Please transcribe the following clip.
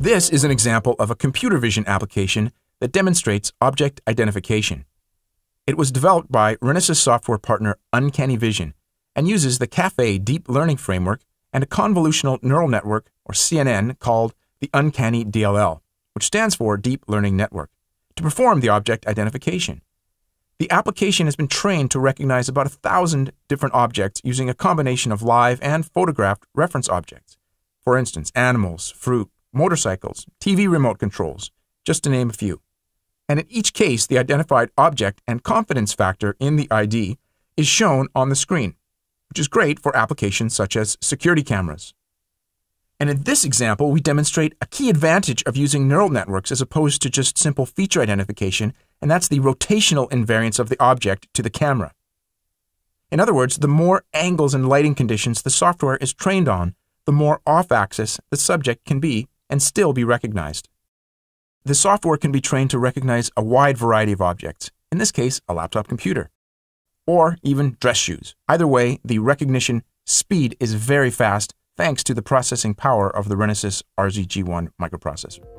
This is an example of a computer vision application that demonstrates object identification. It was developed by Renesas software partner Uncanny Vision and uses the Caffe deep learning framework and a convolutional neural network, or CNN, called the Uncanny DLL, which stands for Deep Learning Network, to perform the object identification. The application has been trained to recognize about a thousand different objects using a combination of live and photographed reference objects. For instance, animals, fruit, motorcycles, TV remote controls, just to name a few. And in each case, the identified object and confidence factor in the ID is shown on the screen, which is great for applications such as security cameras. And in this example, we demonstrate a key advantage of using neural networks as opposed to just simple feature identification, and that's the rotational invariance of the object to the camera. In other words, the more angles and lighting conditions the software is trained on, the more off axis the subject can be and still be recognized. The software can be trained to recognize a wide variety of objects, in this case, a laptop computer, or even dress shoes. Either way, the recognition speed is very fast thanks to the processing power of the Renesas RZG1 microprocessor.